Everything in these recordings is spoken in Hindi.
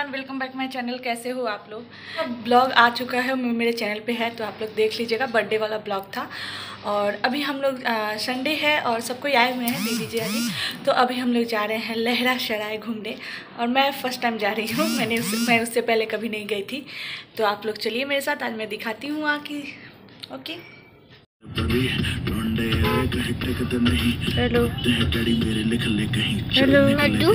Everyone welcome back my channel कैसे हो आप लोग? ब्लॉग आ चुका है मेरे चैनल पे है तो आप लोग देख लीजिएगा बर्थडे वाला ब्लॉग था। और अभी हम लोग संडे है और सबको आए हुए हैं दीदी जी अभी तो अभी हम लोग जा रहे हैं लहरा शराय घूमने। और मैं फ़र्स्ट टाइम जा रही हूँ मैंने उस, मैं उससे पहले कभी नहीं गई थी। तो आप लोग चलिए मेरे साथ आज मैं दिखाती हूँ वहाँ की। ओके हेलो हेलो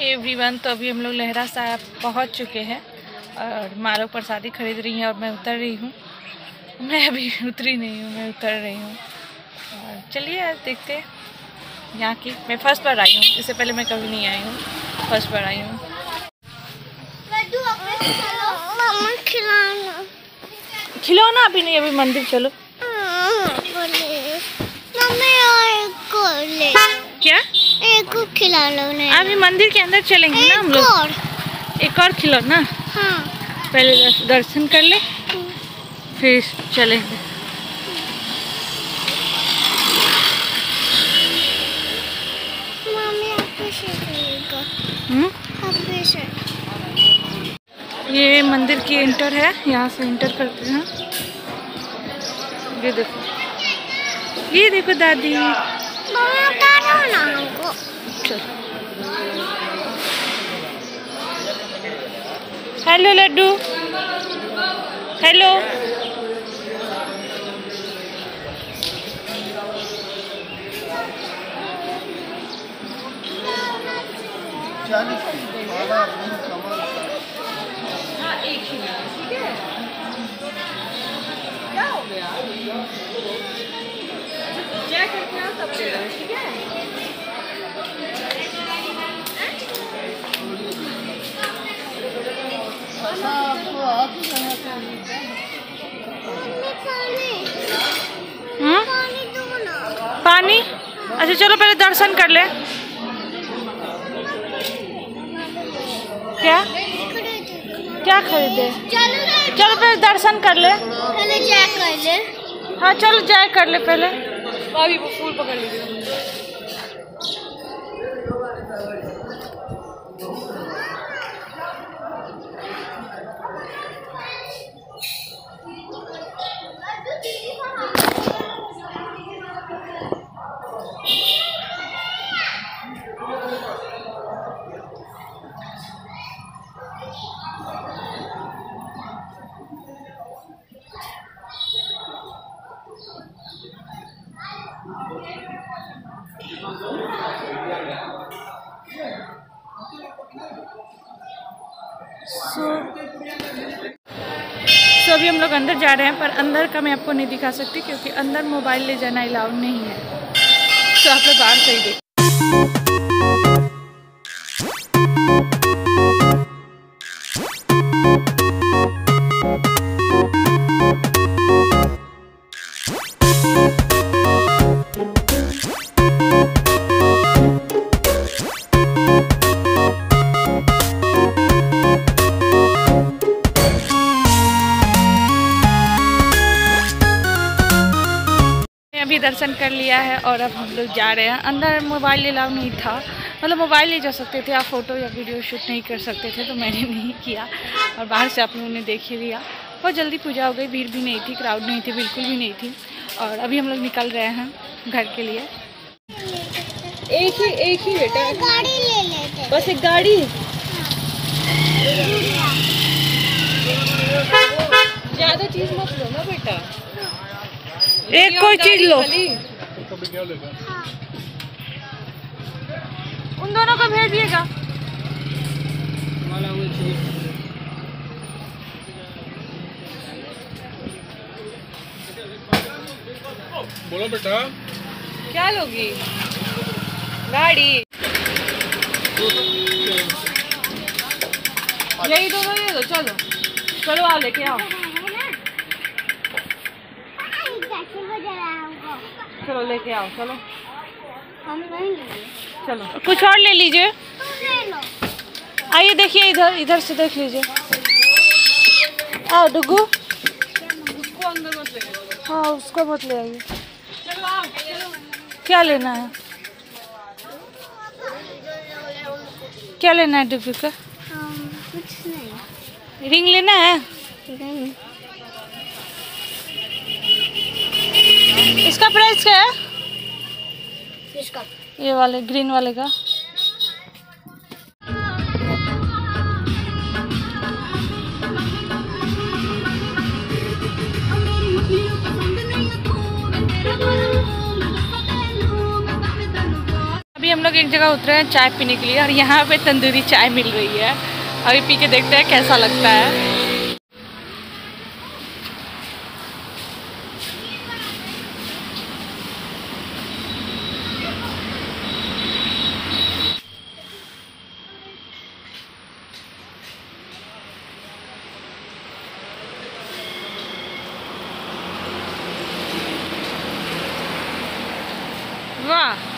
एवरीवन तो अभी हम लोग लहरा साहब पहुँच चुके हैं और मारो प्रसादी खरीद रही हैं और मैं उतर रही हूँ। मैं अभी उतरी नहीं हूँ मैं उतर रही हूँ। और चलिए आज देखते हैं यहाँ की। मैं फ़र्स्ट बार आई हूँ इससे पहले मैं कभी नहीं आई हूँ। फ़र्स्ट बार आई हूँ। लड्डू अपने से चलो मम्मा खिलाना। अभी नहीं अभी मंदिर चलो। ले। क्या? एक को खिला लो नहीं अभी मंदिर के अंदर चलेंगे ना हम लोग? एक और खिलौना? हाँ। पहले दर्शन कर ले फिर चलेंगे। हम्म? ये मंदिर की इंटर है यहाँ से इंटर करते हैं। ये देखो। ये देखो दादी। ना हमको। चलो हेलो लड्डू हेलो पानी हम्म? पानी? दो ना पानी अच्छा चलो पहले दर्शन कर ले। क्या? क्या खरीदे? चलो पहले दर्शन कर ले। पहले चेक कर ले। हाँ चलो जाए कर ले पहले। अभी फूल पकड़ लीजिए। सो सो अभी हम लोग अंदर जा रहे हैं, पर अंदर का मैं आपको नहीं दिखा सकती क्योंकि अंदर मोबाइल ले जाना अलाउड नहीं है। तो आप लोग बाहर से ही देख अभी दर्शन कर लिया है और अब हम लोग जा रहे हैं। अंदर मोबाइल अलाउ नहीं था। मतलब मोबाइल ले जा सकते थे आप फ़ोटो या वीडियो शूट नहीं कर सकते थे तो मैंने नहीं किया और बाहर से आप लोगों ने देख ही लिया। बहुत जल्दी पूजा हो गई भीड़ भी नहीं थी क्राउड नहीं थी बिल्कुल भी नहीं थी। और अभी हम लोग निकल रहे हैं घर के लिए। एक ही एक ही बेटा। गाड़ी ले लेते बस एक गाड़ी। एक कोई चीज़ लो। उन दोनों को भेजिएगा। बोलो बेटा। क्या लोगी? गाड़ी। यही दोनों ये दो चलो। चलो आओ लेके आओ कैसे बजा रहा है हमको चलो लेके आओ चलो। हम नहीं चलो। कुछ और ले लीजिए। तुम ले लो। आइए देखिए इधर इधर से देख लीजिए। आओ डुगू उसको अंदर मत लेके हाँ उसको मत ले आइए। क्या लेना है? क्या लेना है डुगू का? कुछ नहीं। रिंग लेना है? नहीं। इसका प्राइस क्या है? किसका? ये वाले ग्रीन वाले का। अभी हम लोग एक जगह उतरे हैं चाय पीने के लिए और यहाँ पे तंदूरी चाय मिल रही है। अभी पी के देखते हैं कैसा लगता है। 小哥